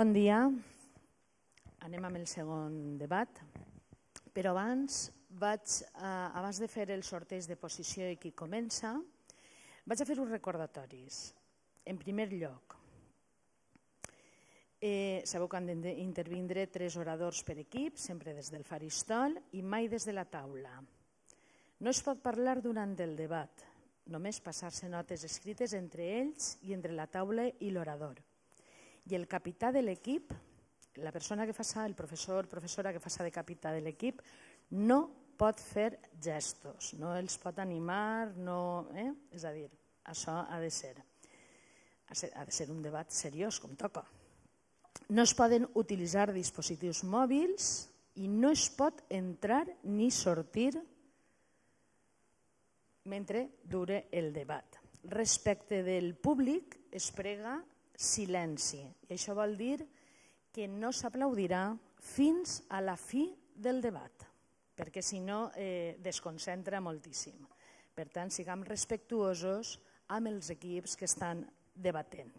Bon dia. Anem amb el segon debat. Però abans, vaig, eh, abans de fer el sorteig de posició i qui comença, vaig a fer uns recordatoris. En primer lloc, eh, sabeu que han d'intervindre tres oradors per equip, sempre des del faristol i mai des de la taula. No es pot parlar durant el debat, només passar-se notes escrites entre ells i entre la taula i l'orador. I el capità de l'equip, la persona que fa el professor, professora que fa de capità de l'equip, no pot fer gestos, no els pot animar, no, eh? és a dir, això ha de ser ha de ser un debat seriós, com toca. No es poden utilitzar dispositius mòbils i no es pot entrar ni sortir mentre dure el debat. Respecte del públic es prega silenci. I això vol dir que no s'aplaudirà fins a la fi del debat, perquè si no eh, desconcentra moltíssim. Per tant, siguem respectuosos amb els equips que estan debatent.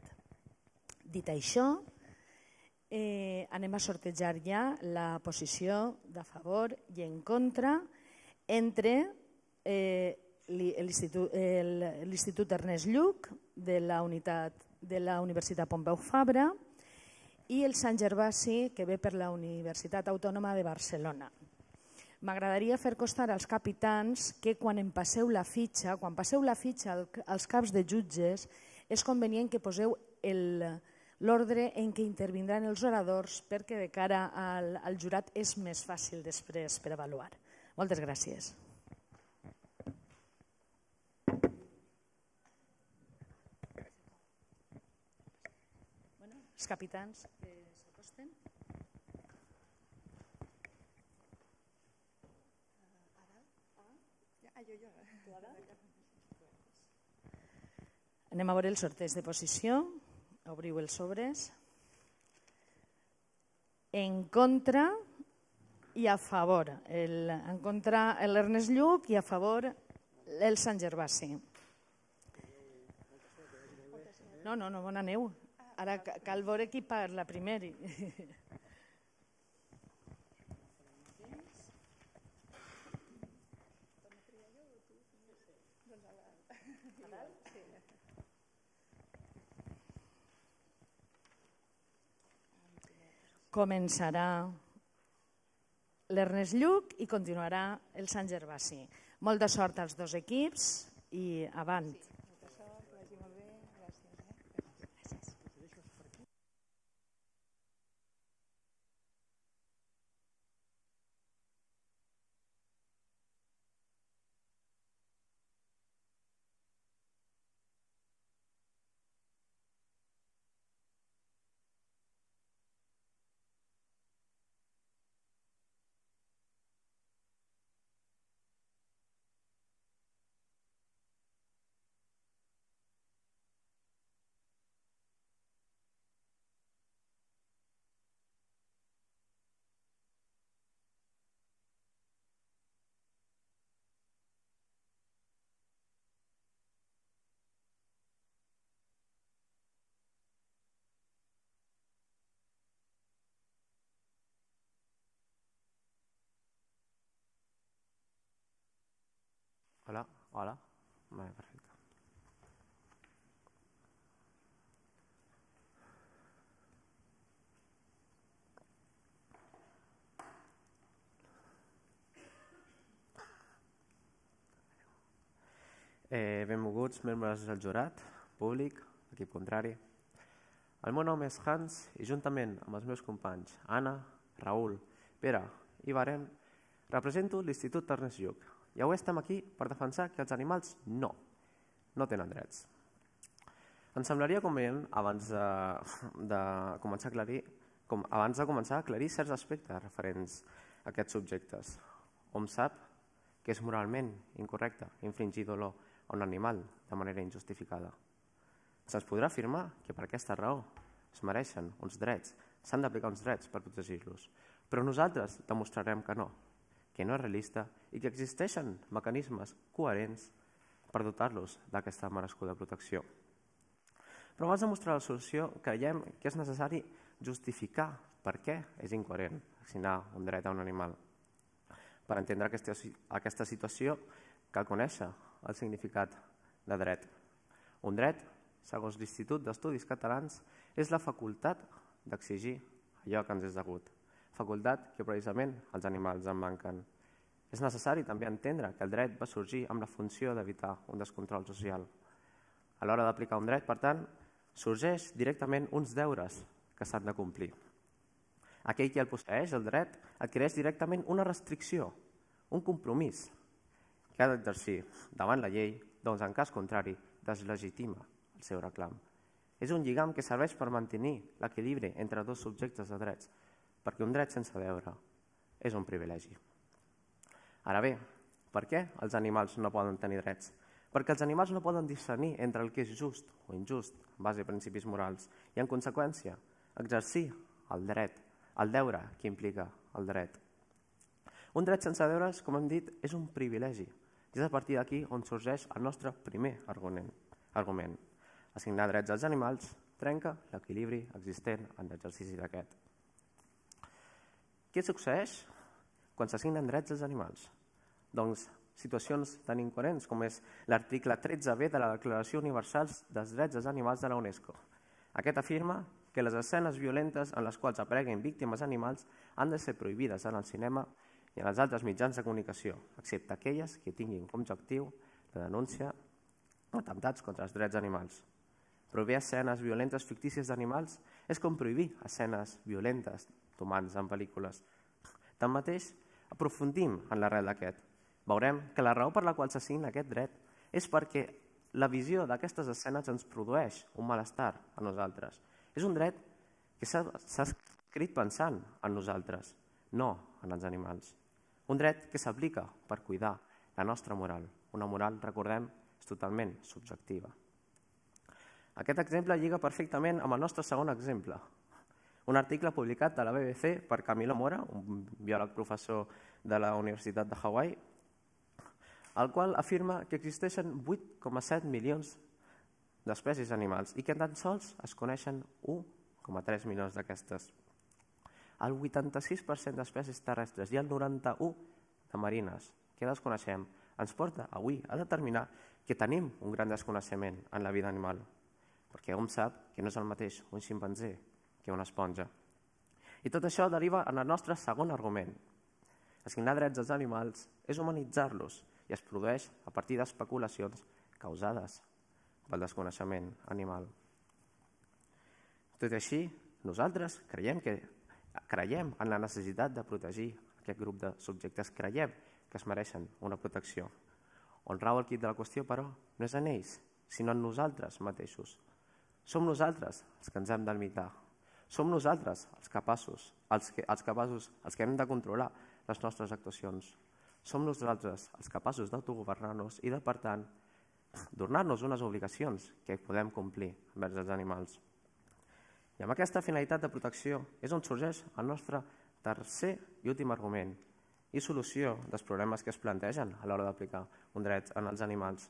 Dit això, eh, anem a sortejar ja la posició de favor i en contra entre eh, l'Institut Ernest Lluc de la, unitat, de la Universitat Pompeu Fabra i el Sant Gervasi que ve per la Universitat Autònoma de Barcelona. M'agradaria fer costar als capitans que quan em passeu la fitxa, quan passeu la fitxa als caps de jutges, és convenient que poseu l'ordre en què intervindran els oradors perquè de cara al, al jurat és més fàcil després per avaluar. Moltes gràcies. Els capitans que s'acosten. Anem a veure el sorteig de posició. Obriu els sobres. En contra i a favor. El, en contra l'Ernest Lluc i a favor el Sant Gervasi. No, no, no, bona neu. Ara cal veure qui parla primer. començarà l'Ernest Lluc i continuarà el Sant Gervasi. Molta sort als dos equips i avant. Hola, hola. Vale, perfecte. Eh, benvolguts membres del jurat, públic, equip contrari. El meu nom és Hans i juntament amb els meus companys Anna, Raül, Pere i Baren represento l'Institut Ernest Lluc, i avui estem aquí per defensar que els animals no, no tenen drets. Ens semblaria convenient, abans de, de començar a aclarir, com, abans de començar a aclarir certs aspectes referents a aquests subjectes. Hom sap que és moralment incorrecte infringir dolor a un animal de manera injustificada. Se'ns podrà afirmar que per aquesta raó es mereixen uns drets, s'han d'aplicar uns drets per protegir-los, però nosaltres demostrarem que no, que no és realista i que existeixen mecanismes coherents per dotar-los d'aquesta merescuda protecció. Però abans de mostrar la solució, creiem que és necessari justificar per què és incoherent assignar un dret a un animal. Per entendre aquesta, aquesta situació, cal conèixer el significat de dret. Un dret, segons l'Institut d'Estudis Catalans, és la facultat d'exigir allò que ens és degut. Facultat que precisament els animals en manquen. És necessari també entendre que el dret va sorgir amb la funció d'evitar un descontrol social. A l'hora d'aplicar un dret, per tant, sorgeix directament uns deures que s'han de complir. Aquell que el posseix, el dret, adquireix directament una restricció, un compromís que ha d'exercir davant la llei, doncs en cas contrari deslegitima el seu reclam. És un lligam que serveix per mantenir l'equilibri entre dos subjectes de drets, perquè un dret sense deure és un privilegi. Ara bé, per què els animals no poden tenir drets? Perquè els animals no poden discernir entre el que és just o injust en base a principis morals i, en conseqüència, exercir el dret, el deure que implica el dret. Un dret sense deures, com hem dit, és un privilegi. I és a partir d'aquí on sorgeix el nostre primer argument. argument. Assignar drets als animals trenca l'equilibri existent en l'exercici d'aquest. Què succeeix quan s'assignen drets als animals? Doncs situacions tan incoherents com és l'article 13b de la Declaració Universal dels Drets dels Animals de la UNESCO. Aquest afirma que les escenes violentes en les quals apareguin víctimes animals han de ser prohibides en el cinema i en els altres mitjans de comunicació, excepte aquelles que tinguin com objectiu la denúncia atemptats contra els drets animals. Prohibir escenes violentes fictícies d'animals és com prohibir escenes violentes d'humans en pel·lícules. Tanmateix, aprofundim en l'arrel d'aquest. Veurem que la raó per la qual s'assigna aquest dret és perquè la visió d'aquestes escenes ens produeix un malestar a nosaltres. És un dret que s'ha escrit pensant en nosaltres, no en els animals. Un dret que s'aplica per cuidar la nostra moral. Una moral, recordem, és totalment subjectiva. Aquest exemple lliga perfectament amb el nostre segon exemple, un article publicat de la BBC per Camilo Mora, un biòleg professor de la Universitat de Hawaii, el qual afirma que existeixen 8,7 milions d'espècies animals i que tan sols es coneixen 1,3 milions d'aquestes. El 86% d'espècies terrestres i el 91% de marines que desconeixem ens porta avui a determinar que tenim un gran desconeixement en la vida animal, perquè hom sap que no és el mateix un ximpanzé que una esponja. I tot això deriva en el nostre segon argument. Assignar drets als animals és humanitzar-los i es produeix a partir d'especulacions causades pel desconeixement animal. Tot i així, nosaltres creiem, que, creiem en la necessitat de protegir aquest grup de subjectes, creiem que es mereixen una protecció. On rau el quid de la qüestió, però, no és en ells, sinó en nosaltres mateixos. Som nosaltres els que ens hem de limitar som nosaltres els capaços, els, que, els capaços, els que hem de controlar les nostres actuacions. Som nosaltres els capaços d'autogovernar-nos i de, per tant, donar-nos unes obligacions que podem complir envers els animals. I amb aquesta finalitat de protecció és on sorgeix el nostre tercer i últim argument i solució dels problemes que es plantegen a l'hora d'aplicar un dret en els animals.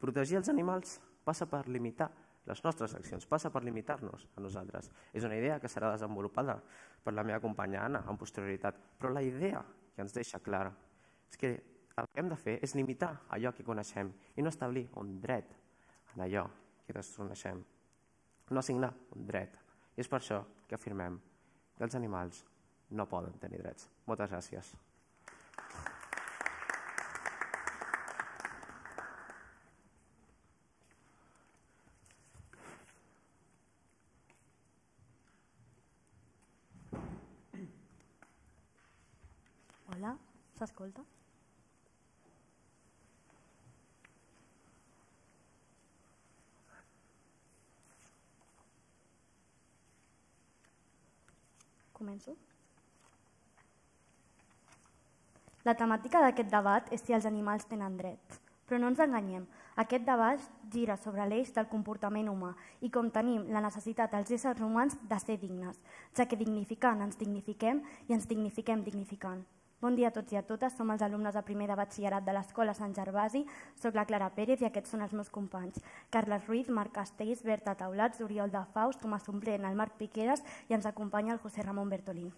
Protegir els animals passa per limitar les nostres accions, passa per limitar-nos a nosaltres. És una idea que serà desenvolupada per la meva companya Anna en posterioritat, però la idea que ens deixa clara és que el que hem de fer és limitar allò que coneixem i no establir un dret en allò que desconeixem. No assignar un dret. I és per això que afirmem que els animals no poden tenir drets. Moltes gràcies. S'escolta? Començo? La temàtica d'aquest debat és si els animals tenen drets. Però no ens enganyem, aquest debat gira sobre l'eix del comportament humà i com tenim la necessitat dels éssers humans de ser dignes, ja que dignificant ens dignifiquem i ens dignifiquem dignificant. Bon dia a tots i a totes, som els alumnes de primer de batxillerat de l'Escola Sant Gervasi. Soc la Clara Pérez i aquests són els meus companys. Carles Ruiz, Marc Castells, Berta Taulats, Oriol de Faust, com a suplent el Marc Piqueras i ens acompanya el José Ramon Bertolín.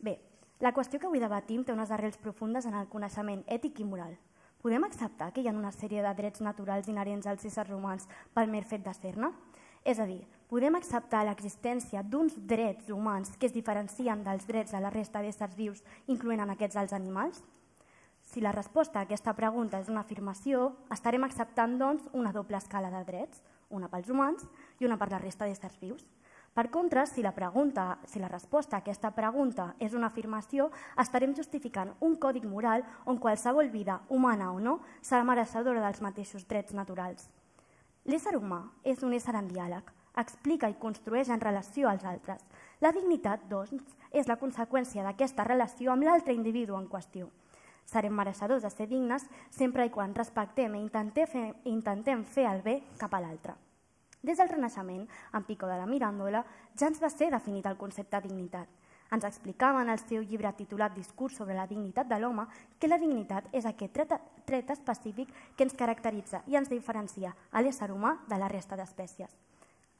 Bé, la qüestió que avui debatim té unes arrels profundes en el coneixement ètic i moral. Podem acceptar que hi ha una sèrie de drets naturals inherents als éssers humans pel mer fet de ser-ne? És a dir, podem acceptar l'existència d'uns drets humans que es diferencien dels drets de la resta d'éssers vius, incloent en aquests els animals? Si la resposta a aquesta pregunta és una afirmació, estarem acceptant doncs, una doble escala de drets, una pels humans i una per la resta d'éssers vius. Per contra, si la, pregunta, si la resposta a aquesta pregunta és una afirmació, estarem justificant un còdic moral on qualsevol vida, humana o no, serà mereixedora dels mateixos drets naturals. L'ésser humà és un ésser en diàleg, explica i construeix en relació als altres. La dignitat, doncs, és la conseqüència d'aquesta relació amb l'altre individu en qüestió. Serem mereixedors de ser dignes sempre i quan respectem i intentem fer, intentem fer el bé cap a l'altre. Des del Renaixement, en Pico de la Mirandola, ja ens va ser definit el concepte de dignitat. Ens explicava en el seu llibre titulat Discurs sobre la dignitat de l'home que la dignitat és aquest tret, tret específic que ens caracteritza i ens diferencia a l'ésser humà de la resta d'espècies.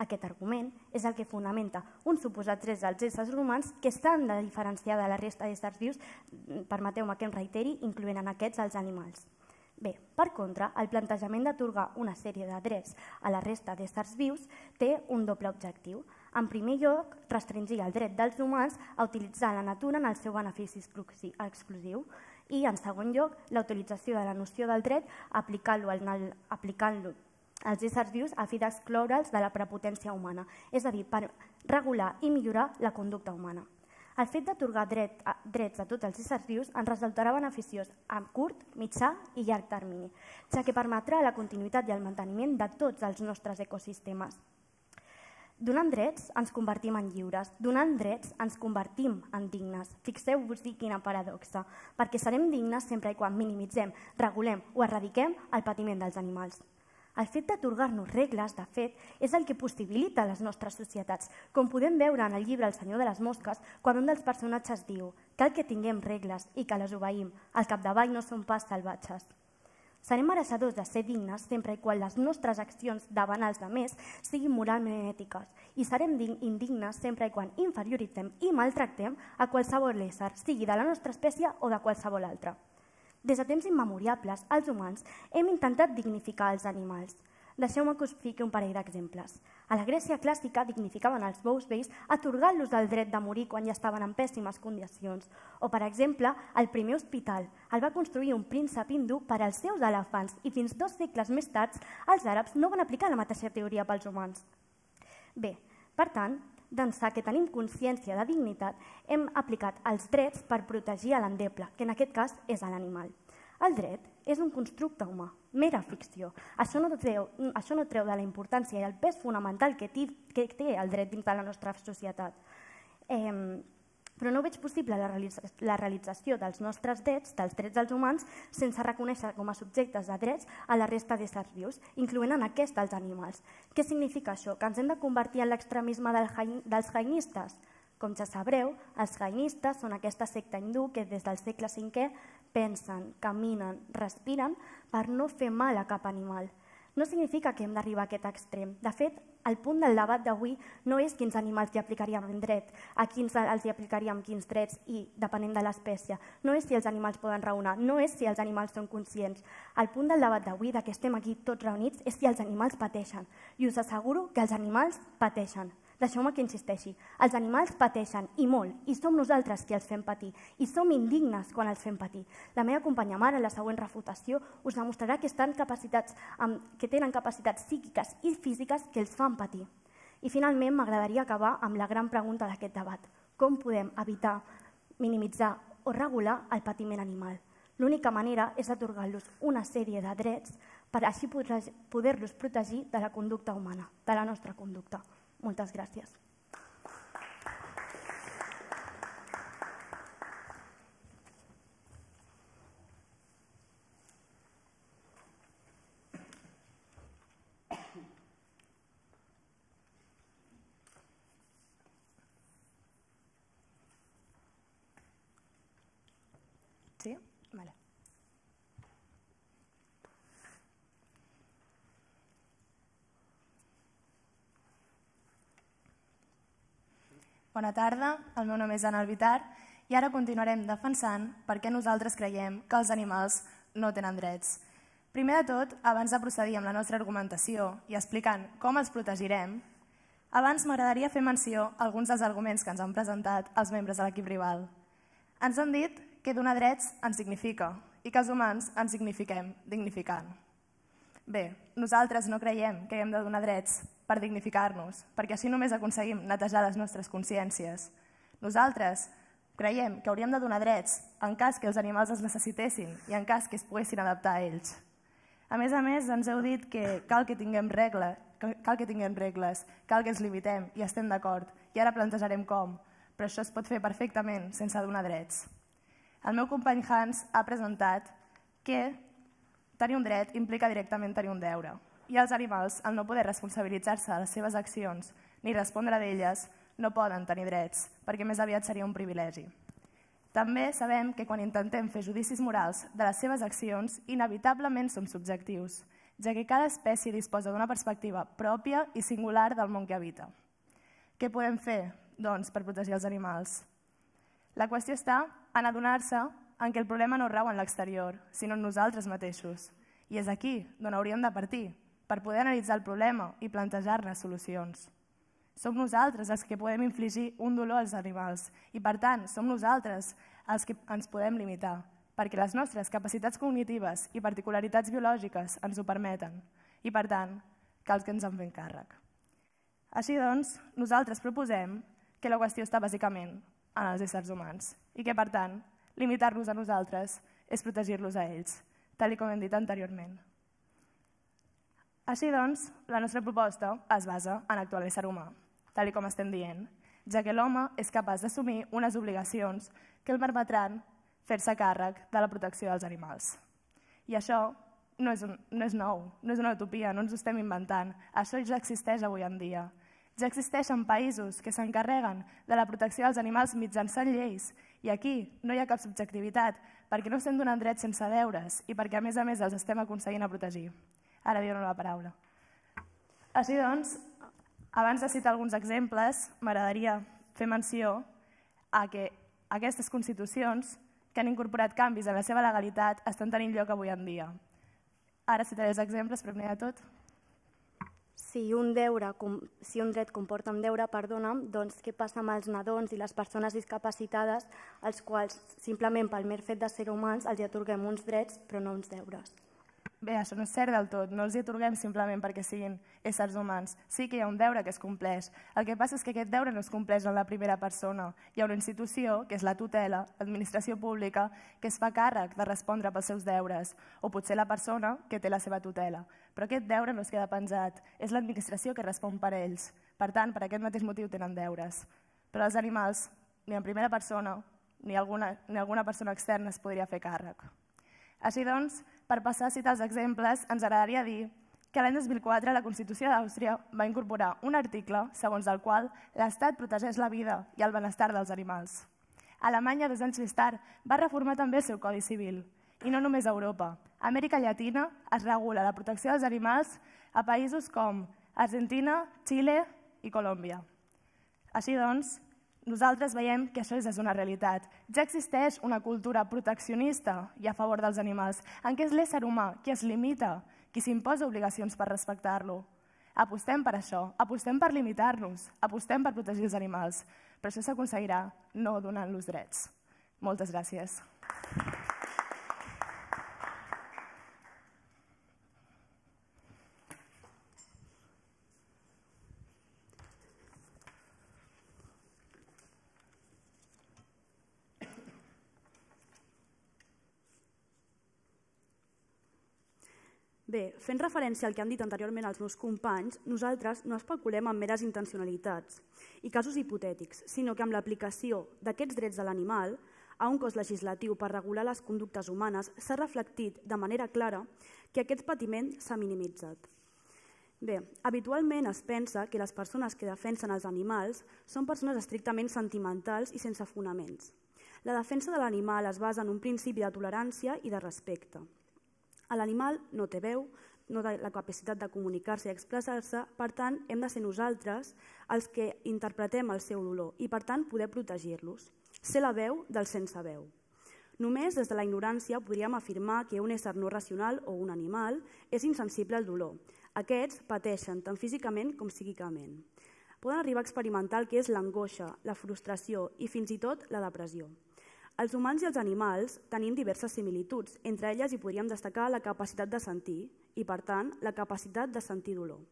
Aquest argument és el que fonamenta un suposat drets dels éssers humans que s'han de diferenciar de la resta d'éssers vius, permeteu-me que em reiteri, incloent en aquests els animals. Bé, per contra, el plantejament d'atorgar una sèrie de drets a la resta d'éssers vius té un doble objectiu. En primer lloc, restringir el dret dels humans a utilitzar la natura en el seu benefici exclusiu i, en segon lloc, la utilització de la noció del dret aplicant-lo aplicant als éssers vius a fi d'excloure'ls de la prepotència humana, és a dir, per regular i millorar la conducta humana. El fet d'atorgar dret a, drets a tots els éssers vius ens resultarà beneficiós a curt, mitjà i llarg termini, ja que permetrà la continuïtat i el manteniment de tots els nostres ecosistemes. Donant drets ens convertim en lliures, donant drets ens convertim en dignes. Fixeu-vos-hi quina paradoxa, perquè serem dignes sempre i quan minimitzem, regulem o erradiquem el patiment dels animals. El fet d'atorgar-nos regles, de fet, és el que possibilita les nostres societats, com podem veure en el llibre El senyor de les mosques, quan un dels personatges diu cal que tinguem regles i que les obeïm, al capdavall no són pas salvatges. Serem mereixedors de ser dignes sempre i quan les nostres accions davant els demés siguin moralment ètiques i serem indignes sempre i quan inferioritzem i maltractem a qualsevol ésser, sigui de la nostra espècie o de qualsevol altra. Des de temps immemoriables, els humans hem intentat dignificar els animals. Deixeu-me que us fiqui un parell d'exemples. A la Grècia clàssica dignificaven els bous vells atorgant-los el dret de morir quan ja estaven en pèssimes condicions. O, per exemple, el primer hospital el va construir un príncep hindú per als seus elefants i fins dos segles més tard els àrabs no van aplicar la mateixa teoria pels humans. Bé, per tant, d'ençà que tenim consciència de dignitat, hem aplicat els drets per protegir a l'endeble, que en aquest cas és l'animal. El dret és un constructe humà, mera ficció. Això no, treu, això no treu de la importància i el pes fonamental que, té, que té el dret dins de la nostra societat. Eh, però no veig possible la, la realització dels nostres drets, dels drets dels humans, sense reconèixer com a subjectes de drets a la resta d'éssers vius, incloent en aquest els animals. Què significa això? Que ens hem de convertir en l'extremisme del dels jainistes? Com ja sabreu, els jainistes són aquesta secta hindú que des del segle V pensen, caminen, respiren per no fer mal a cap animal. No significa que hem d'arribar a aquest extrem. De fet, el punt del debat d'avui no és quins animals hi aplicaríem en dret, a quins els hi aplicaríem quins drets i depenent de l'espècie. No és si els animals poden raonar, no és si els animals són conscients. El punt del debat d'avui, de que estem aquí tots reunits, és si els animals pateixen. I us asseguro que els animals pateixen. Deixeu-me que insisteixi. Els animals pateixen, i molt, i som nosaltres qui els fem patir, i som indignes quan els fem patir. La meva companya Mara, en la següent refutació, us demostrarà que, estan capacitats, que tenen capacitats psíquiques i físiques que els fan patir. I finalment m'agradaria acabar amb la gran pregunta d'aquest debat. Com podem evitar, minimitzar o regular el patiment animal? L'única manera és atorgar-los una sèrie de drets per així poder-los protegir de la conducta humana, de la nostra conducta. Moltes gràcies. Bona tarda, el meu nom és Ana Albitar i ara continuarem defensant per què nosaltres creiem que els animals no tenen drets. Primer de tot, abans de procedir amb la nostra argumentació i explicant com els protegirem, abans m'agradaria fer menció a alguns dels arguments que ens han presentat els membres de l'equip rival. Ens han dit que donar drets ens significa i que els humans ens signifiquem dignificant. Bé, nosaltres no creiem que hem de donar drets per dignificar-nos, perquè així només aconseguim netejar les nostres consciències. Nosaltres creiem que hauríem de donar drets en cas que els animals els necessitessin i en cas que es poguessin adaptar a ells. A més a més, ens heu dit que cal que tinguem regla, cal que tinguem regles, cal que ens limitem i estem d'acord, i ara plantejarem com, però això es pot fer perfectament sense donar drets. El meu company Hans ha presentat que tenir un dret implica directament tenir un deure i els animals, al no poder responsabilitzar-se de les seves accions ni respondre d'elles, no poden tenir drets, perquè més aviat seria un privilegi. També sabem que quan intentem fer judicis morals de les seves accions, inevitablement som subjectius, ja que cada espècie disposa d'una perspectiva pròpia i singular del món que habita. Què podem fer, doncs, per protegir els animals? La qüestió està en adonar-se en què el problema no rau en l'exterior, sinó en nosaltres mateixos. I és aquí d'on hauríem de partir, per poder analitzar el problema i plantejar-ne solucions. Som nosaltres els que podem infligir un dolor als animals i, per tant, som nosaltres els que ens podem limitar, perquè les nostres capacitats cognitives i particularitats biològiques ens ho permeten i, per tant, cal que ens en fem càrrec. Així doncs, nosaltres proposem que la qüestió està bàsicament en els éssers humans i que, per tant, limitar-los a nosaltres és protegir-los a ells, tal com hem dit anteriorment. Així doncs, la nostra proposta es basa en actuar l'ésser humà, tal com estem dient, ja que l'home és capaç d'assumir unes obligacions que el permetran fer-se càrrec de la protecció dels animals. I això no és, un, no és nou, no és una utopia, no ens ho estem inventant. Això ja existeix avui en dia. Ja existeixen països que s'encarreguen de la protecció dels animals mitjançant lleis i aquí no hi ha cap subjectivitat perquè no estem donant drets sense deures i perquè a més a més els estem aconseguint a protegir. Ara dono la paraula. Així doncs, abans de citar alguns exemples, m'agradaria fer menció a que aquestes constitucions que han incorporat canvis en la seva legalitat estan tenint lloc avui en dia. Ara citaré els exemples, però primer de tot... Si un, deure, si un dret comporta un deure, perdona'm, doncs què passa amb els nadons i les persones discapacitades als quals simplement pel mer fet de ser humans els atorguem uns drets però no uns deures? Bé, això no és cert del tot, no els hi atorguem simplement perquè siguin éssers humans. Sí que hi ha un deure que es compleix. El que passa és que aquest deure no es compleix en la primera persona. Hi ha una institució, que és la tutela, l'administració pública, que es fa càrrec de respondre pels seus deures, o potser la persona que té la seva tutela. Però aquest deure no es queda penjat, és l'administració que respon per ells. Per tant, per aquest mateix motiu tenen deures. Però els animals, ni en primera persona, ni alguna, ni alguna persona externa es podria fer càrrec. Així doncs, per passar a citar els exemples, ens agradaria dir que l'any 2004 la Constitució d'Àustria va incorporar un article segons el qual l'Estat protegeix la vida i el benestar dels animals. Alemanya, dos anys més tard, va reformar també el seu Codi Civil. I no només a Europa. A Amèrica Llatina es regula la protecció dels animals a països com Argentina, Xile i Colòmbia. Així doncs, nosaltres veiem que això és una realitat. Ja existeix una cultura proteccionista i a favor dels animals, en què és l'ésser humà qui es limita, qui s'imposa obligacions per respectar-lo. Apostem per això, apostem per limitar-nos, apostem per protegir els animals, però això s'aconseguirà no donant-los drets. Moltes gràcies. Bé, fent referència al que han dit anteriorment els meus companys, nosaltres no especulem amb meres intencionalitats i casos hipotètics, sinó que amb l'aplicació d'aquests drets de l'animal a un cos legislatiu per regular les conductes humanes s'ha reflectit de manera clara que aquest patiment s'ha minimitzat. Bé, habitualment es pensa que les persones que defensen els animals són persones estrictament sentimentals i sense fonaments. La defensa de l'animal es basa en un principi de tolerància i de respecte. L'animal no té veu, no té la capacitat de comunicar-se i expressar-se, per tant, hem de ser nosaltres els que interpretem el seu dolor i, per tant, poder protegir-los. Ser la veu del sense veu. Només des de la ignorància podríem afirmar que un ésser no racional o un animal és insensible al dolor. Aquests pateixen tant físicament com psíquicament. Poden arribar a experimentar el que és l'angoixa, la frustració i fins i tot la depressió. Els humans i els animals tenim diverses similituds. Entre elles hi podríem destacar la capacitat de sentir i, per tant, la capacitat de sentir dolor.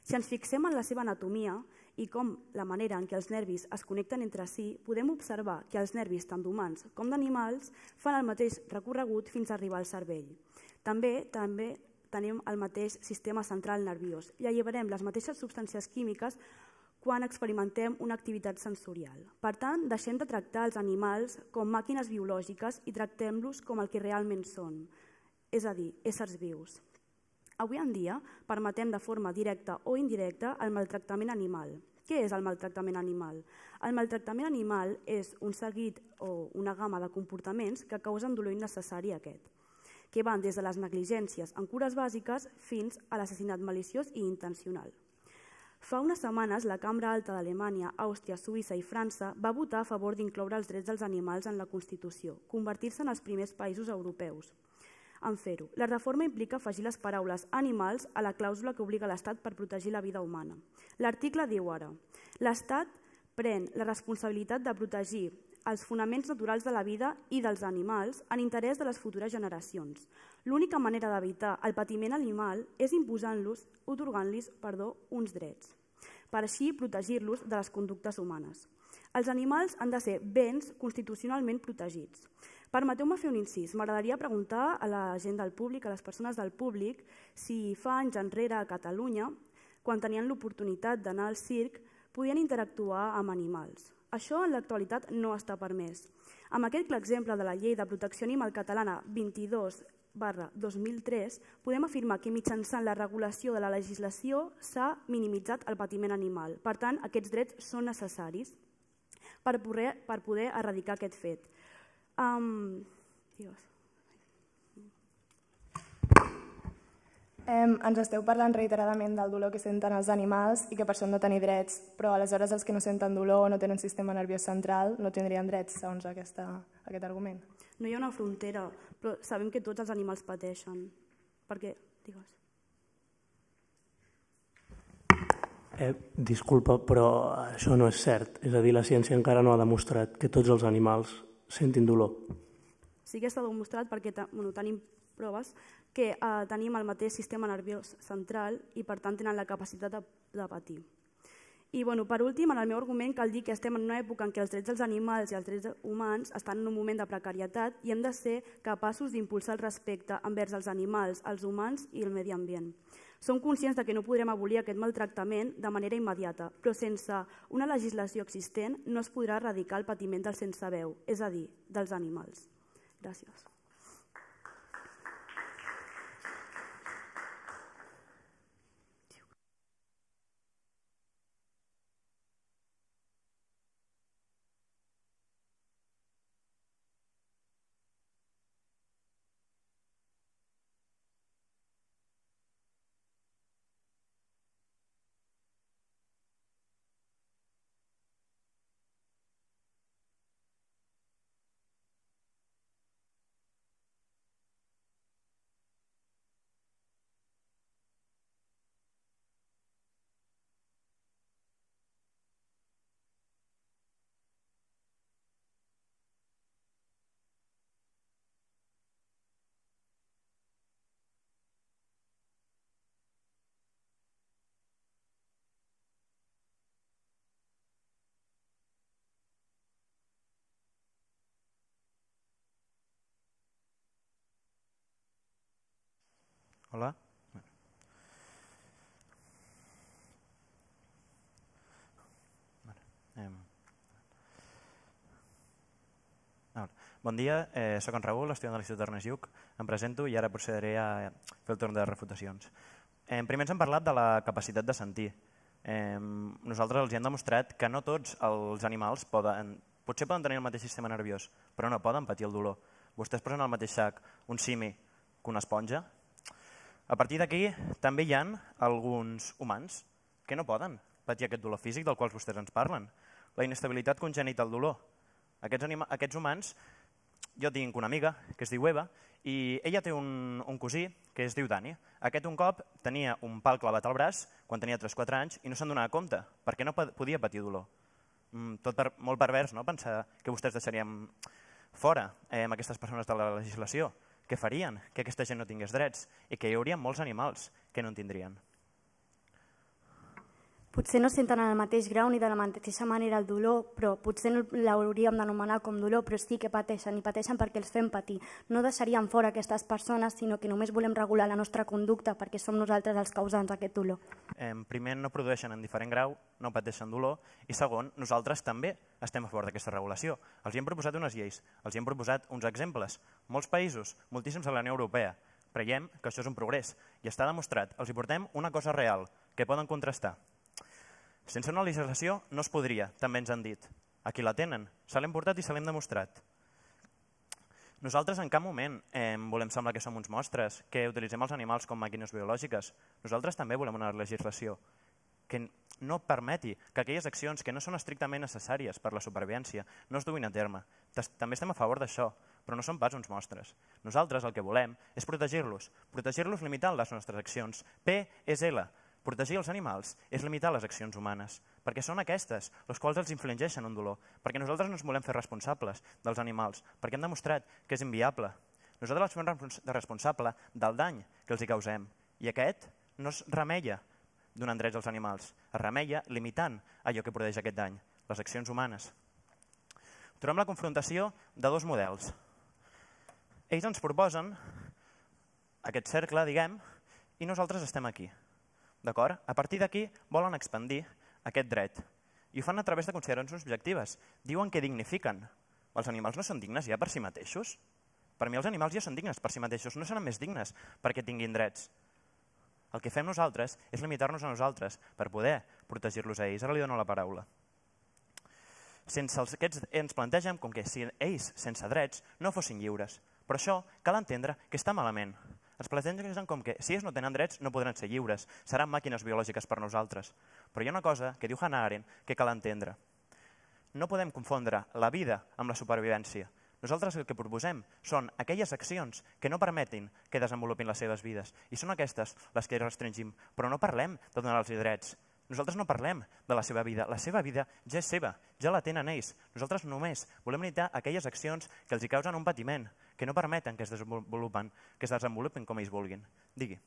Si ens fixem en la seva anatomia i com la manera en què els nervis es connecten entre si, podem observar que els nervis tant d'humans com d'animals fan el mateix recorregut fins a arribar al cervell. També també tenim el mateix sistema central nerviós i alliberem les mateixes substàncies químiques quan experimentem una activitat sensorial. Per tant, deixem de tractar els animals com màquines biològiques i tractem-los com el que realment són, és a dir, éssers vius. Avui en dia permetem de forma directa o indirecta el maltractament animal. Què és el maltractament animal? El maltractament animal és un seguit o una gamma de comportaments que causen dolor innecessari a aquest, que van des de les negligències en cures bàsiques fins a l'assassinat maliciós i intencional. Fa unes setmanes, la Cambra Alta d'Alemanya, Àustria, Suïssa i França va votar a favor d'incloure els drets dels animals en la Constitució, convertir-se en els primers països europeus en fer-ho. La reforma implica afegir les paraules animals a la clàusula que obliga l'Estat per protegir la vida humana. L'article diu ara l'Estat pren la responsabilitat de protegir els fonaments naturals de la vida i dels animals en interès de les futures generacions. L'única manera d'evitar el patiment animal és imposant-los, otorgant-los perdó, uns drets, per així protegir-los de les conductes humanes. Els animals han de ser béns constitucionalment protegits. Permeteu-me fer un incís. M'agradaria preguntar a la gent del públic, a les persones del públic, si fa anys enrere a Catalunya, quan tenien l'oportunitat d'anar al circ, podien interactuar amb animals. Això en l'actualitat no està permès. Amb aquest exemple de la llei de protecció animal catalana 22 barra 2003, podem afirmar que mitjançant la regulació de la legislació s'ha minimitzat el patiment animal. Per tant, aquests drets són necessaris per poder, per poder erradicar aquest fet. Um. Eh, ens esteu parlant reiteradament del dolor que senten els animals i que per això han de tenir drets, però aleshores els que no senten dolor o no tenen sistema nerviós central no tindrien drets, segons aquesta, aquest argument. No hi ha una frontera, però sabem que tots els animals pateixen. Perquè, digues. Eh, disculpa, però això no és cert. És a dir, la ciència encara no ha demostrat que tots els animals sentin dolor. Sí que està demostrat perquè bueno, tenim proves que eh, tenim el mateix sistema nerviós central i per tant tenen la capacitat de, de patir. I bueno, per últim, en el meu argument cal dir que estem en una època en què els drets dels animals i els drets humans estan en un moment de precarietat i hem de ser capaços d'impulsar el respecte envers els animals, els humans i el medi ambient. Som conscients de que no podrem abolir aquest maltractament de manera immediata, però sense una legislació existent no es podrà erradicar el patiment del sense veu, és a dir, dels animals. Gràcies. Hola. Bon dia, eh, sóc en Raül, estudiant de l'Institut Ernest Lluc. Em presento i ara procediré a fer el torn de refutacions. Eh, primer ens hem parlat de la capacitat de sentir. Eh, nosaltres els hem demostrat que no tots els animals poden Potser poden tenir el mateix sistema nerviós, però no poden patir el dolor. Vostès posen al mateix sac un simi que una esponja? A partir d'aquí també hi han alguns humans que no poden patir aquest dolor físic del qual vostès ens parlen. La inestabilitat congènita al dolor. Aquests, anima, aquests humans, jo tinc una amiga que es diu Eva i ella té un, un cosí que es diu Dani. Aquest un cop tenia un pal clavat al braç quan tenia 3-4 anys i no se'n donava compte perquè no podia patir dolor. Mm, tot per, molt pervers, no? pensar que vostès deixaríem fora eh, amb aquestes persones de la legislació. Què farien? Que aquesta gent no tingués drets i que hi hauria molts animals que no en tindrien potser no senten en el mateix grau ni de la mateixa manera el dolor, però potser no l'hauríem d'anomenar com dolor, però sí que pateixen i pateixen perquè els fem patir. No deixaríem fora aquestes persones, sinó que només volem regular la nostra conducta perquè som nosaltres els causants d'aquest dolor. Eh, primer, no produeixen en diferent grau, no pateixen dolor, i segon, nosaltres també estem a favor d'aquesta regulació. Els hi hem proposat unes lleis, els hi hem proposat uns exemples. Molts països, moltíssims a la Unió Europea, creiem que això és un progrés i està demostrat. Els hi portem una cosa real, que poden contrastar. Sense una legislació no es podria, també ens han dit. Aquí la tenen, se l'hem portat i se l'hem demostrat. Nosaltres en cap moment eh, volem semblar que som uns mostres, que utilitzem els animals com màquines biològiques. Nosaltres també volem una legislació que no permeti que aquelles accions que no són estrictament necessàries per la supervivència no es duguin a terme. També estem a favor d'això, però no som pas uns mostres. Nosaltres el que volem és protegir-los, protegir-los limitant les nostres accions. P és L, Protegir els animals és limitar les accions humanes, perquè són aquestes les quals els infligeixen un dolor, perquè nosaltres no ens volem fer responsables dels animals, perquè hem demostrat que és inviable. Nosaltres els fem responsable del dany que els hi causem, i aquest no es remeia donant drets als animals, es remeia limitant allò que produeix aquest dany, les accions humanes. Trobem la confrontació de dos models. Ells ens proposen aquest cercle, diguem, i nosaltres estem aquí. D'acord? A partir d'aquí volen expandir aquest dret. I ho fan a través de consideracions objectives. Diuen que dignifiquen. Els animals no són dignes ja per si mateixos? Per mi els animals ja són dignes per si mateixos, no seran més dignes perquè tinguin drets. El que fem nosaltres és limitar-nos a nosaltres per poder protegir-los a ells. Ara li dono la paraula. Sense els, aquests ens plantegem com que si ells, sense drets, no fossin lliures. Però això cal entendre que està malament. Els plantegen com que si ells no tenen drets no podran ser lliures, seran màquines biològiques per nosaltres. Però hi ha una cosa que diu Hannah Arendt que cal entendre. No podem confondre la vida amb la supervivència. Nosaltres el que proposem són aquelles accions que no permetin que desenvolupin les seves vides. I són aquestes les que restringim. Però no parlem de donar-los drets. Nosaltres no parlem de la seva vida. La seva vida ja és seva, ja la tenen ells. Nosaltres només volem limitar aquelles accions que els causen un patiment, que no permeten que es desenvolupen, que es desenvolupin com ells vulguin. Digui.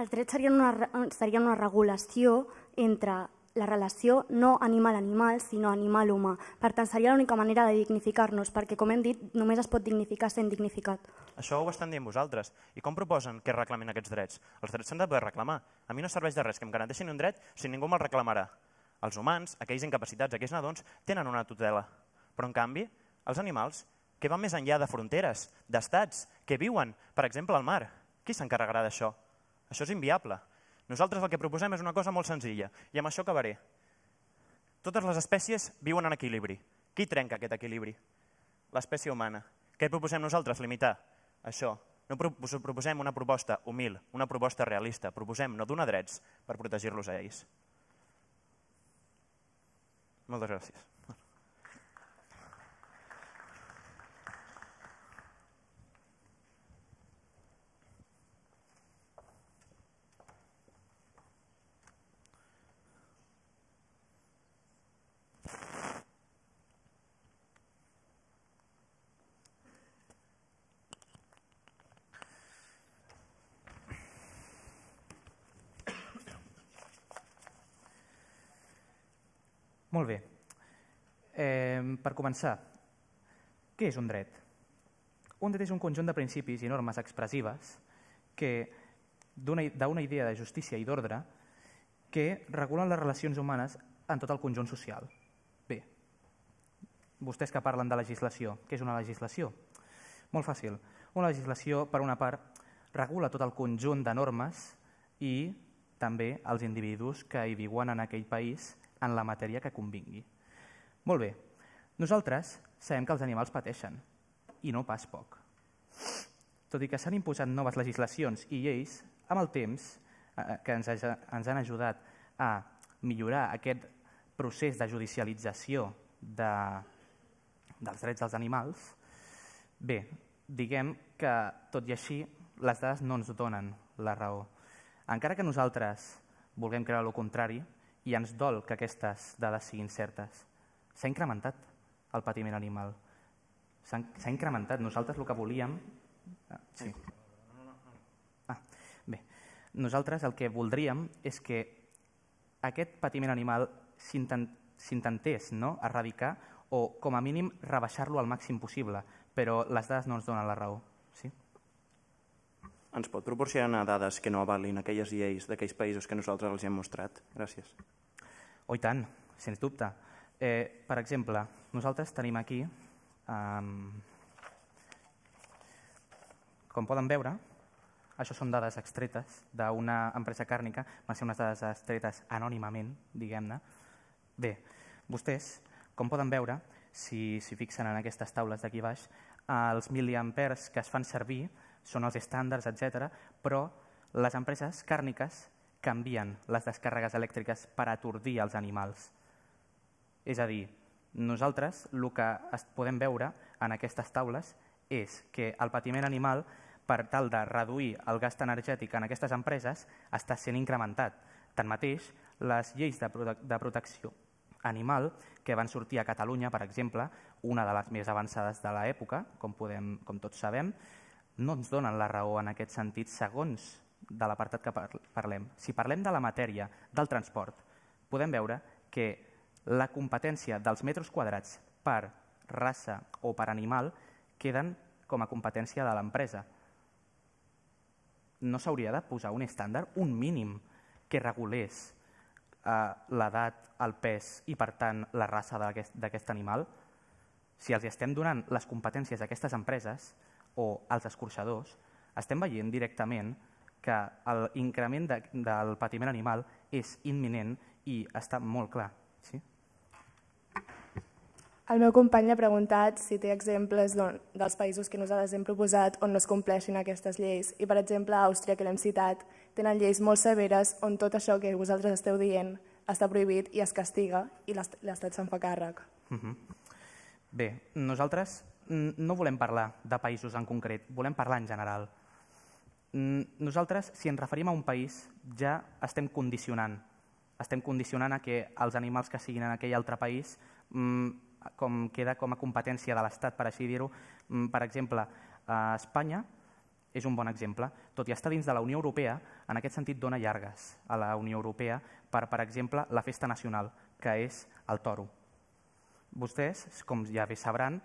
Els drets serien una, serien una regulació entre la relació no animal-animal, sinó animal-humà. Per tant, seria l'única manera de dignificar-nos, perquè, com hem dit, només es pot dignificar sent dignificat. Això ho estan dient vosaltres. I com proposen que reclamin aquests drets? Els drets s'han de poder reclamar. A mi no serveix de res que em garanteixin un dret si ningú me'l reclamarà. Els humans, aquells incapacitats, aquells nadons, tenen una tutela. Però, en canvi, els animals que van més enllà de fronteres, d'estats, que viuen, per exemple, al mar. Qui s'encarregarà d'això? Això és inviable. Nosaltres el que proposem és una cosa molt senzilla, i amb això acabaré. Totes les espècies viuen en equilibri. Qui trenca aquest equilibri? L'espècie humana. Què proposem nosaltres? Limitar això. No proposem una proposta humil, una proposta realista. Proposem no donar drets per protegir-los a ells. Moltes gràcies. Molt bé. Eh, per començar, què és un dret? Un dret és un conjunt de principis i normes expressives que d'una idea de justícia i d'ordre que regulen les relacions humanes en tot el conjunt social. Bé, vostès que parlen de legislació, què és una legislació? Molt fàcil. Una legislació, per una part, regula tot el conjunt de normes i també els individus que hi viuen en aquell país en la matèria que convingui. Molt bé, Nosaltres sabem que els animals pateixen, i no pas poc. Tot i que s'han imposat noves legislacions i lleis, amb el temps, eh, que ens, ens han ajudat a millorar aquest procés de judicialització de, dels drets dels animals, bé, diguem que, tot i així, les dades no ens donen la raó. Encara que nosaltres vulguem creure el contrari, i ens dol que aquestes dades siguin certes, s'ha incrementat el patiment animal. S'ha incrementat. Nosaltres el que volíem... Ah, sí. Ah, bé, nosaltres el que voldríem és que aquest patiment animal s'intentés no, erradicar o, com a mínim, rebaixar-lo al màxim possible, però les dades no ens donen la raó. Sí? Ens pot proporcionar dades que no avalin aquelles lleis d'aquells països que nosaltres els hem mostrat? Gràcies. Oh, i tant, sens dubte. Eh, per exemple, nosaltres tenim aquí, eh, com poden veure, això són dades extretes d'una empresa càrnica, van ser unes dades extretes anònimament, diguem-ne. Bé, vostès, com poden veure, si s'hi fixen en aquestes taules d'aquí baix, els miliamperes que es fan servir són els estàndards, etc. però les empreses càrniques canvien les descàrregues elèctriques per atordir els animals. És a dir, nosaltres el que podem veure en aquestes taules és que el patiment animal, per tal de reduir el gast energètic en aquestes empreses, està sent incrementat. Tanmateix, les lleis de, prote de protecció animal que van sortir a Catalunya, per exemple, una de les més avançades de l'època, com, podem, com tots sabem, no ens donen la raó en aquest sentit segons de l'apartat que parlem. Si parlem de la matèria del transport, podem veure que la competència dels metres quadrats per raça o per animal queden com a competència de l'empresa. No s'hauria de posar un estàndard, un mínim, que regulés eh, l'edat, el pes i, per tant, la raça d'aquest animal? Si els estem donant les competències d'aquestes empreses o als escorxadors, estem veient directament que l'increment de, del patiment animal és imminent i està molt clar. Sí? El meu company ha preguntat si té exemples dels països que nosaltres hem proposat on no es compleixin aquestes lleis. I, per exemple, a Àustria, que l'hem citat, tenen lleis molt severes on tot això que vosaltres esteu dient està prohibit i es castiga i l'Estat se'n fa càrrec. Uh mhm. -huh. Bé, nosaltres no volem parlar de països en concret, volem parlar en general. Nosaltres, si ens referim a un país, ja estem condicionant. Estem condicionant a que els animals que siguin en aquell altre país mm, com queda com a competència de l'Estat, per així dir-ho. Mm, per exemple, a Espanya és un bon exemple. Tot i estar dins de la Unió Europea, en aquest sentit dona llargues a la Unió Europea per, per exemple, la festa nacional, que és el toro. Vostès, com ja bé sabran,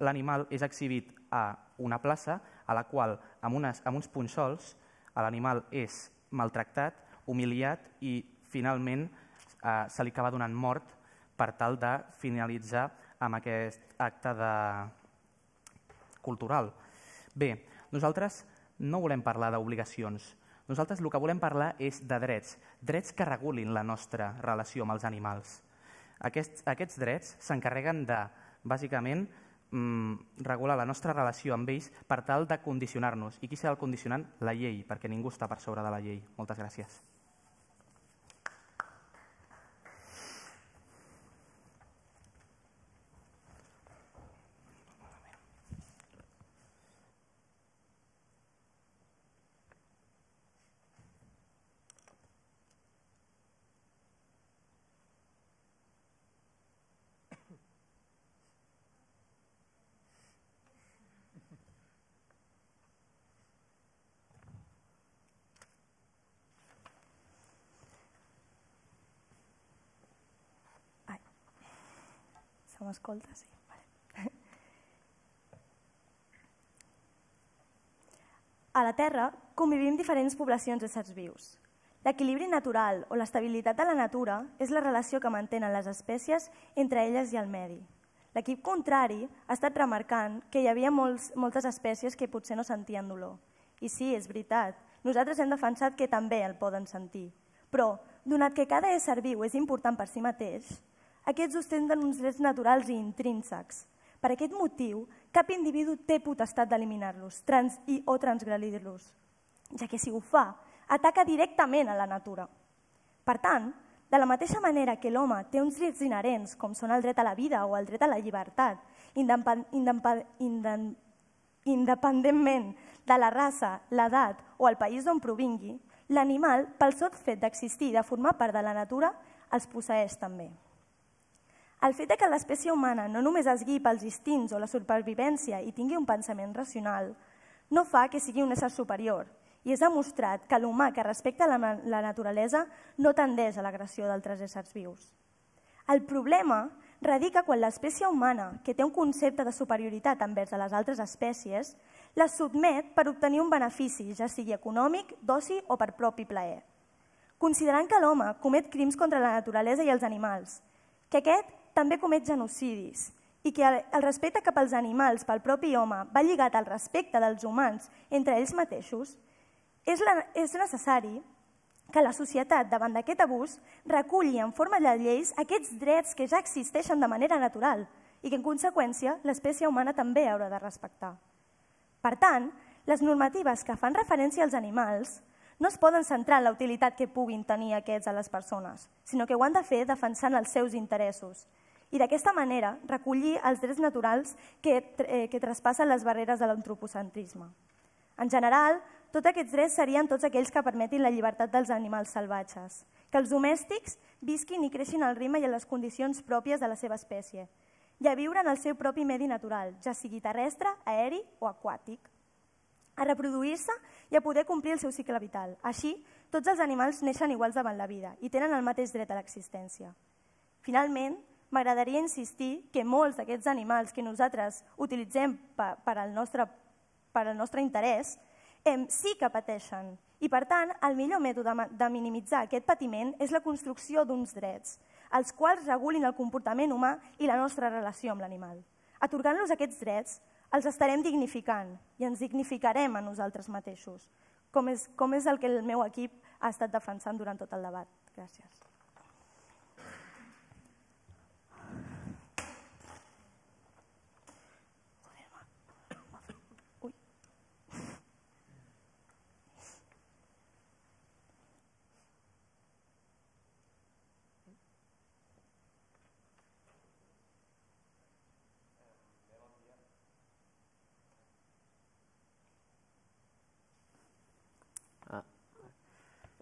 l'animal és exhibit a una plaça a la qual amb, unes, amb uns punxols l'animal és maltractat, humiliat i finalment eh, se li acaba donant mort per tal de finalitzar amb aquest acte de... cultural. Bé, nosaltres no volem parlar d'obligacions, nosaltres el que volem parlar és de drets, drets que regulin la nostra relació amb els animals. Aquests, aquests drets s'encarreguen de, bàsicament, mm, regular la nostra relació amb ells per tal de condicionar-nos. I qui serà el condicionant? La llei, perquè ningú està per sobre de la llei. Moltes gràcies. M'escolta? Sí. Vale. A la Terra convivim diferents poblacions d'éssers vius. L'equilibri natural o l'estabilitat de la natura és la relació que mantenen les espècies entre elles i el medi. L'equip contrari ha estat remarcant que hi havia molts, moltes espècies que potser no sentien dolor. I sí, és veritat, nosaltres hem defensat que també el poden sentir. Però, donat que cada ésser viu és important per si mateix, Aquests ostenten uns drets naturals i intrínsecs. Per aquest motiu, cap individu té potestat d'eliminar-los trans i o transgredir-los, ja que si ho fa, ataca directament a la natura. Per tant, de la mateixa manera que l'home té uns drets inherents, com són el dret a la vida o el dret a la llibertat, independentment de la raça, l'edat o el país d'on provingui, l'animal, pel sot fet d'existir i de formar part de la natura, els posseix també. El fet de que l'espècie humana no només es guiï pels instints o la supervivència i tingui un pensament racional, no fa que sigui un ésser superior, i és demostrat que l'humà que respecta la, la naturalesa no tendeix a l'agressió d'altres éssers vius. El problema radica quan l'espècie humana, que té un concepte de superioritat envers les altres espècies, la sotmet per obtenir un benefici, ja sigui econòmic, d'oci o per propi plaer. Considerant que l'home comet crims contra la naturalesa i els animals, que aquest també comet genocidis i que el respecte cap als animals pel propi home va lligat al respecte dels humans entre ells mateixos, és, és necessari que la societat, davant d'aquest abús, reculli en forma de lleis aquests drets que ja existeixen de manera natural i que, en conseqüència, l'espècie humana també haurà de respectar. Per tant, les normatives que fan referència als animals no es poden centrar en la utilitat que puguin tenir aquests a les persones, sinó que ho han de fer defensant els seus interessos i d'aquesta manera recollir els drets naturals que, eh, que traspassen les barreres de l'antropocentrisme. En general, tots aquests drets serien tots aquells que permetin la llibertat dels animals salvatges, que els domèstics visquin i creixin al ritme i a les condicions pròpies de la seva espècie, i a viure en el seu propi medi natural, ja sigui terrestre, aeri o aquàtic, a reproduir-se i a poder complir el seu cicle vital. Així, tots els animals neixen iguals davant la vida i tenen el mateix dret a l'existència. Finalment, m'agradaria insistir que molts d'aquests animals que nosaltres utilitzem per, al nostre, per al nostre interès eh, sí que pateixen. I, per tant, el millor mètode de minimitzar aquest patiment és la construcció d'uns drets, els quals regulin el comportament humà i la nostra relació amb l'animal. Atorgant-los aquests drets, els estarem dignificant i ens dignificarem a nosaltres mateixos, com és, com és el que el meu equip ha estat defensant durant tot el debat. Gràcies.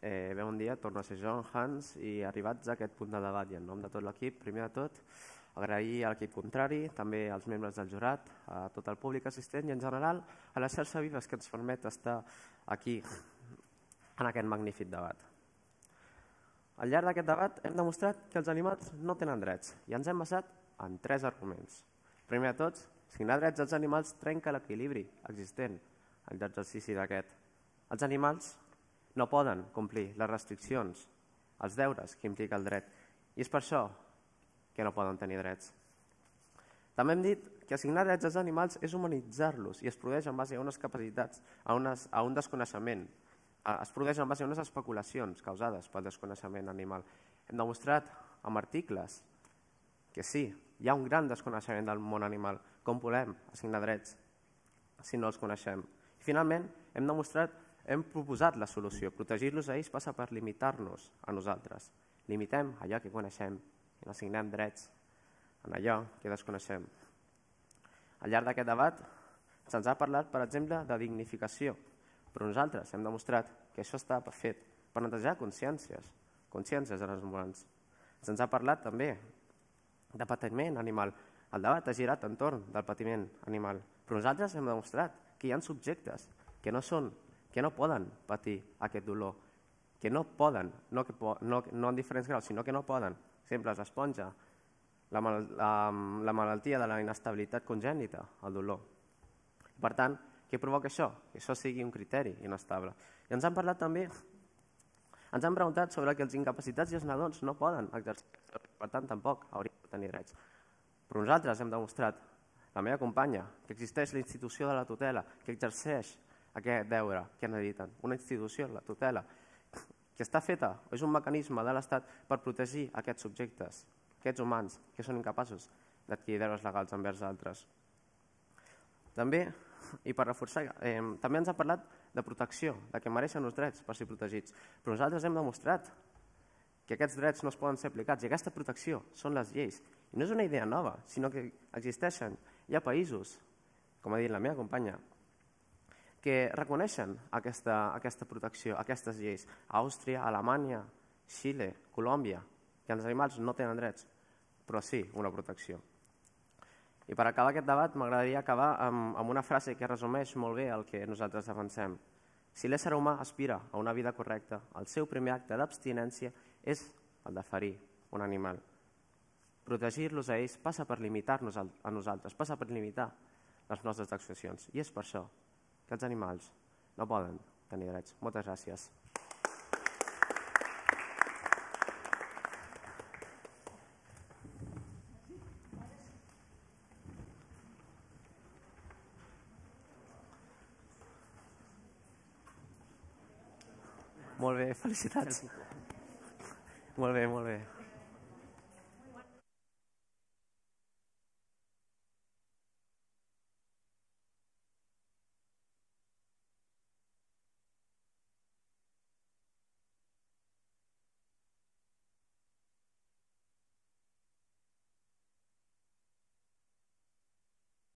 Eh, bé, bon dia, torno a ser jo, Hans, i arribats a aquest punt de debat i en nom de tot l'equip, primer de tot, agrair a l'equip contrari, també als membres del jurat, a tot el públic assistent i en general a la xarxa Vives que ens permet estar aquí en aquest magnífic debat. Al llarg d'aquest debat hem demostrat que els animals no tenen drets i ens hem basat en tres arguments. Primer de tots, signar drets als animals trenca l'equilibri existent en l'exercici d'aquest. Els animals no poden complir les restriccions, els deures que implica el dret. I és per això que no poden tenir drets. També hem dit que assignar drets als animals és humanitzar-los i es produeix en base a unes capacitats, a, unes, a un desconeixement. Es produeix en base a unes especulacions causades pel desconeixement animal. Hem demostrat amb articles que sí, hi ha un gran desconeixement del món animal. Com volem assignar drets si no els coneixem? I finalment, hem demostrat hem proposat la solució. Protegir-los a ells passa per limitar-nos a nosaltres. Limitem allò que coneixem i no assignem drets en allò que desconeixem. Al llarg d'aquest debat se'ns ha parlat, per exemple, de dignificació, però nosaltres hem demostrat que això està fet per netejar consciències, consciències en els humans. Se'ns ha parlat també de patiment animal. El debat ha girat entorn del patiment animal, però nosaltres hem demostrat que hi ha subjectes que no són que no poden patir aquest dolor, que no poden, no, que po no, no en diferents graus, sinó que no poden. Sempre l'esponja, la, mal la, la malaltia de la inestabilitat congènita, el dolor. Per tant, què provoca això? Que això sigui un criteri inestable. I ens han parlat també, ens han preguntat sobre que els incapacitats i els nadons no poden exercir, per tant tampoc haurien de tenir drets. Però nosaltres hem demostrat, la meva companya, que existeix la institució de la tutela, que exerceix aquest deure que necessiten. Una institució, la tutela, que està feta, és un mecanisme de l'Estat per protegir aquests subjectes. aquests humans que són incapaços d'adquirir deures legals envers altres. També, i per reforçar, eh, també ens ha parlat de protecció, de que mereixen els drets per ser protegits, però nosaltres hem demostrat que aquests drets no es poden ser aplicats i aquesta protecció són les lleis. I no és una idea nova, sinó que existeixen. Hi ha països, com ha dit la meva companya, que reconeixen aquesta, aquesta protecció, aquestes lleis. Àustria, Alemanya, Xile, Colòmbia, que els animals no tenen drets, però sí una protecció. I per acabar aquest debat m'agradaria acabar amb, amb una frase que resumeix molt bé el que nosaltres defensem. Si l'ésser humà aspira a una vida correcta, el seu primer acte d'abstinència és el de ferir un animal. Protegir-los a ells passa per limitar-nos a nosaltres, passa per limitar les nostres actuacions. I és per això que els animals no poden tenir drets. Moltes gràcies. Molt bé, felicitats. Molt bé, molt bé.